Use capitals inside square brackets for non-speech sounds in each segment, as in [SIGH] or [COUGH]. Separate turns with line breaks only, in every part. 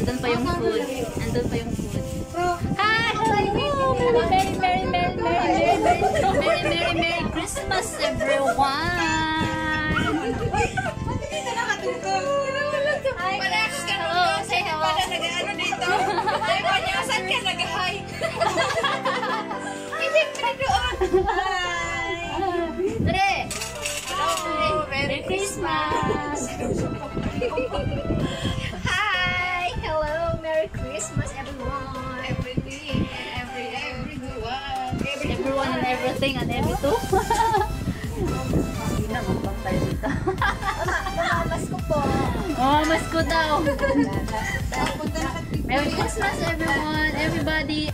Andun pa yung food. Andun pa yung food. Hi! Hello! Merry, Merry, Merry, Merry, Merry, Merry, Merry, Merry, Merry, Christmas, everyone! Hello, say hello.
Nag-ano dito? Ay, panyasan ka, nag-hi. Hindi pa doon. Hi.
Dre!
Hello,
Merry Christmas!
And
everything and everything. Hindi na, magpang tayo dito.
Namamas ko po.
Oh, mas ko daw. Merry Christmas, everyone, everybody.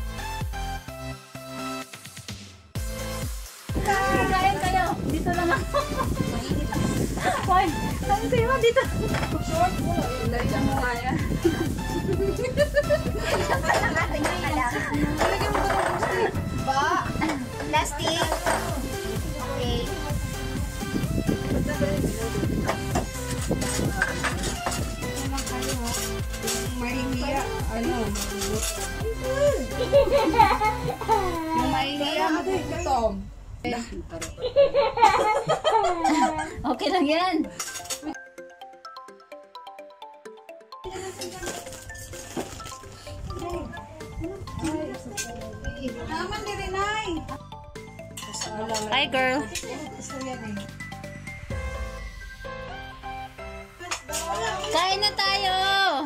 Kain kayo. Dito lang ako. Hoy, kain kayo dito.
Short mo. Ilay mo kaya. Tingnan ka lang. Plastic? Okay. Mahihiya, ano? Yung mahihiya, Tom.
Okay lang yan. Hi, girl. Kain na tayo.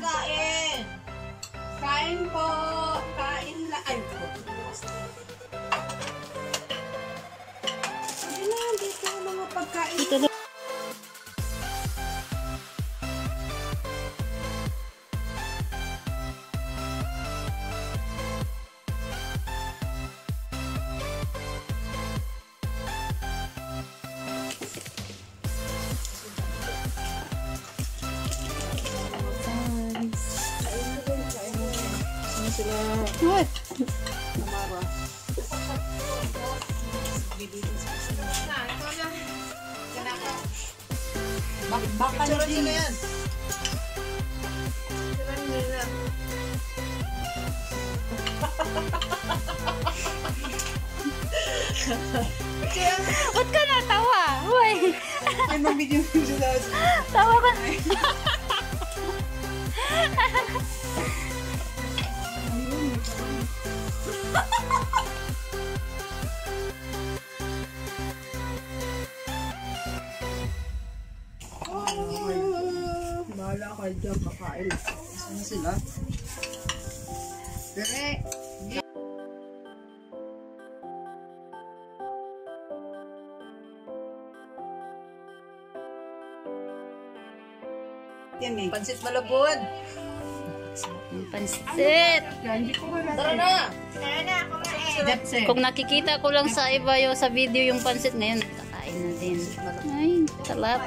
Kain! Kain po! Kain na! Ay po! Na, dito mga pagkain.
Dito na. sila. What? Namara.
Bak baka na din. Sila yan. Sila nila.
Ba't ka natawa? Uy!
Ay, mabigyan mo siya
Tawa ka. [LAUGHS]
Bahala ka dyan, kakain. Saan sila? Dire! Yan eh. Pansit malabon.
Pansit.
Tara na! Tara na, kumain.
Kung nakikita ko lang sa iba yung sa video yung pansit ngayon, kakain na din. Ay, talap.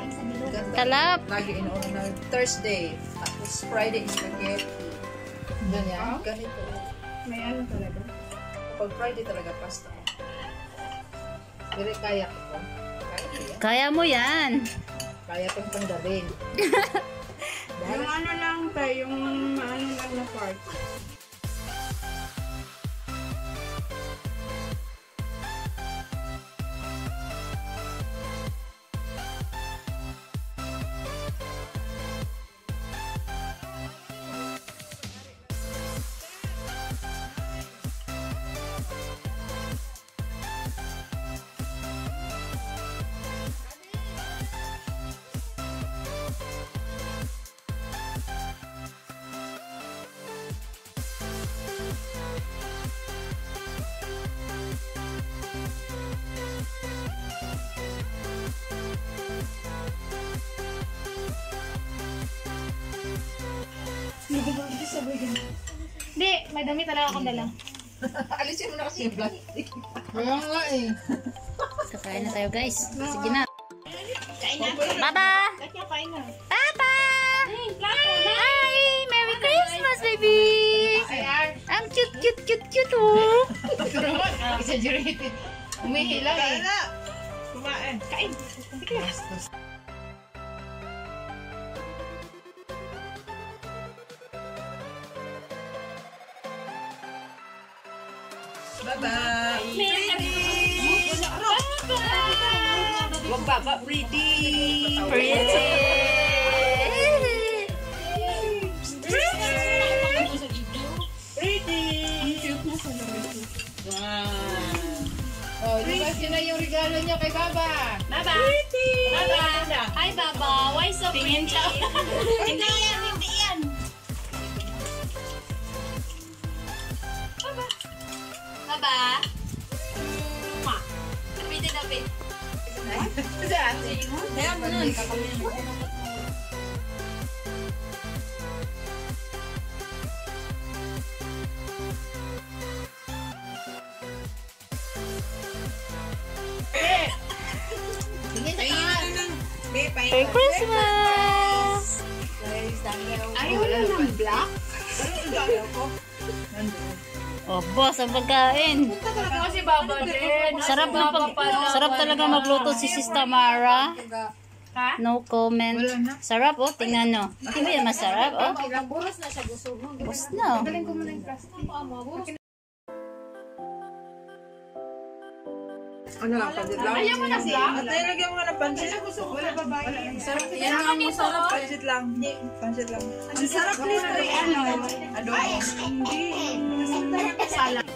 Talap.
Lagi in-order na Thursday. Tapos Friday is spaghetti. Ganyan. Ganito. May ano talaga? Pag Friday talaga pasta. Pero kaya ko. Kaya ko yan.
Kaya mo yan.
Kaya kong tanggalin.
Yung ano lang tayo, yung ano lang na part.
Hindi, may dami talaga akong dala. [LAUGHS]
Alisin mo na kasi yung plastic.
Kaya nga eh.
Kakain na tayo guys. Sige na.
Kain na. Kain na.
Papa! Hi! Merry Christmas, baby! Ang cute, cute, cute, cute, oh!
Exaggerated. Umihila eh.
Kumain.
Kain.
Huwag baba, pretty.
Oh, di ba sila yung regalo niya kay Baba?
Baba. Baba. Hi, Baba. Why so pretty? [LAUGHS] hindi yan.
Kaya mo nun.
Merry Christmas!
Ayaw na ng black.
Oh, boss, ang pagkain.
Kasi Baba din.
Sarap na pag, sarap talaga magluto si Sista Mara.
Ha?
No comment. Sarap, oh. Tingnan nyo. Hindi ba yan masarap, oh?
Buras na siya gusto mo.
Bus na. oh.
Galing ko muna yung plastic.
Ano lang, pansit lang?
Ayaw mo na black?
Ate, lagyan mo nga ng pansit. Wala babae.
Sarap
Yan ang masarap.
Pansit lang. Pansit lang. Ang sarap nito ay ano. Adobo. Hindi. Salad.
Ay, bato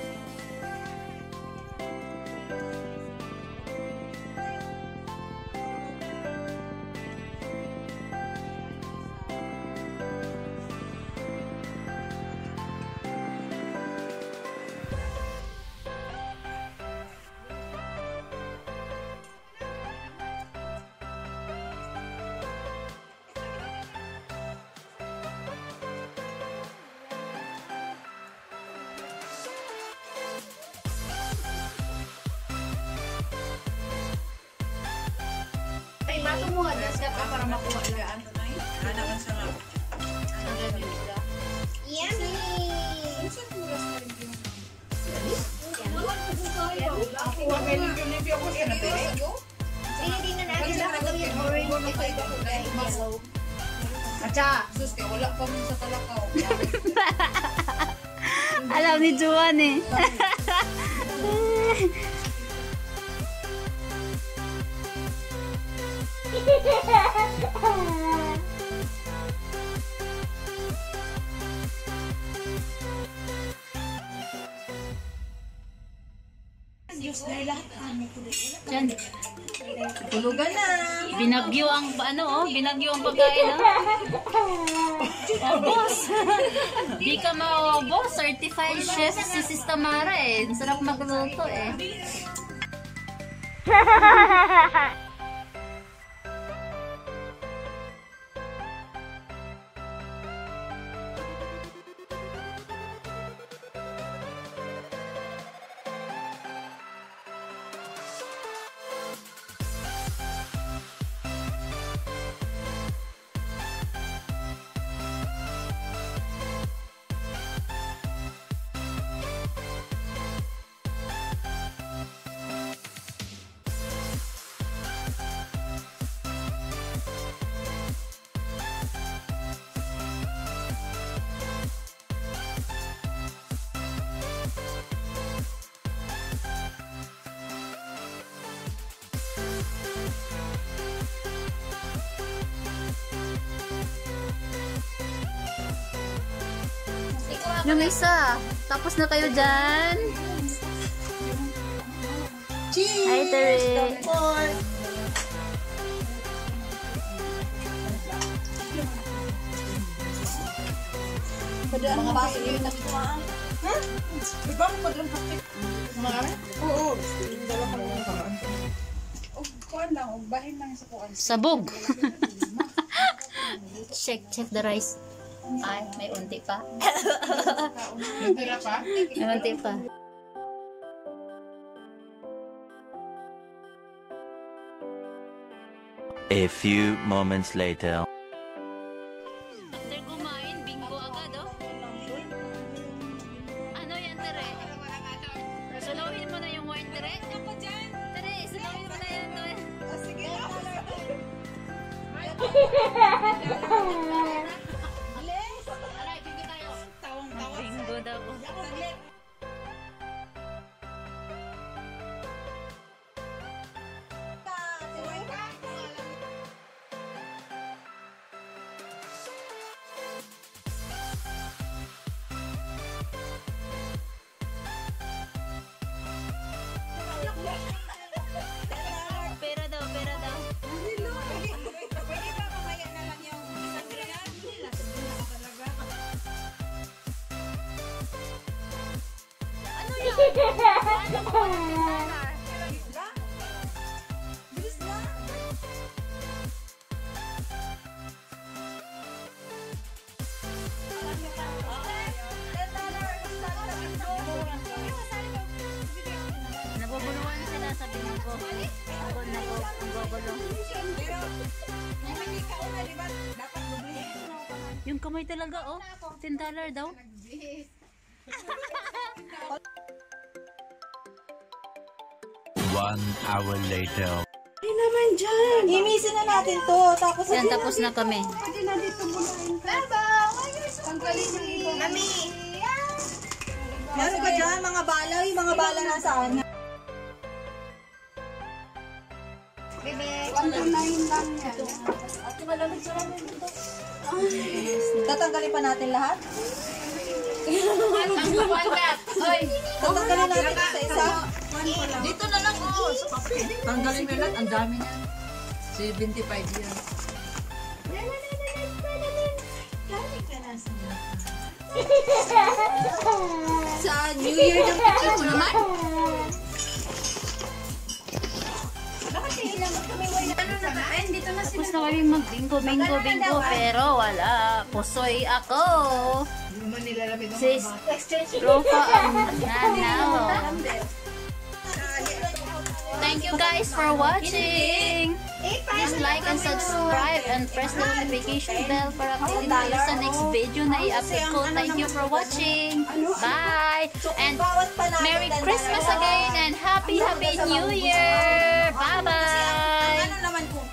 mo nga. Das ka pa para makuha lang.
Ano limpyo ko siya na
Atsa, sus, kaya wala pa mo sa talakaw. [LAUGHS]
Alam ni Juan, eh. [LAUGHS]
Tulugan na.
Binagyo ang ano oh, binagyo ang pagkain oh. Oh, boss. Di ka ma boss, certified chef si Sista Mara eh. Sarap magluto eh. [LAUGHS] Yung isa. Tapos na kayo dyan.
Cheese!
Hi, Tere.
Support! Mga baso yun na ito ah. Ha? Iba mo pa doon hapit. Mga Oo. Dala ka lang paraan. O, kuhan lang. Bahin lang sa kuhan.
Sabog. [LAUGHS] check, check the rice. Ay, may unti pa.
Tira pa?
May unti pa.
A few moments later.
Una, di ba? Dapat bumili.
Yung kamay talaga, oh. 10 dollar daw. [LAUGHS]
One hour later.
Hindi naman dyan. Imisin na natin to. Tapos,
Yan, tapos na kami.
Pwede na dito mulain. Baba! Tanggalin mo ito. Mami! Meron ka dyan, mga bala. Yung mga bala nasaan? Bebe! 129 lang yan. Ate, malamig sa namin dito. Tatanggalin pa natin lahat? Tatanggalin natin isa isa?
Dito na lang, oh, sa kape. Tanggalin mo lang, ang dami na. 75 yan.
Sa New Year ng picture mo naman?
Tapos na kami mag-bingo, bingo, bingo. Pero wala. Pusoy ako.
Hindi mo nilalamig ang
Sis, Rofa ang nanalo. Thank you guys for watching. Please like and subscribe and press the notification bell para updated kayo sa next video na i-upload ko. Thank you for watching. Bye! And. Merry Christmas again and Happy Happy New Year! Bye-bye!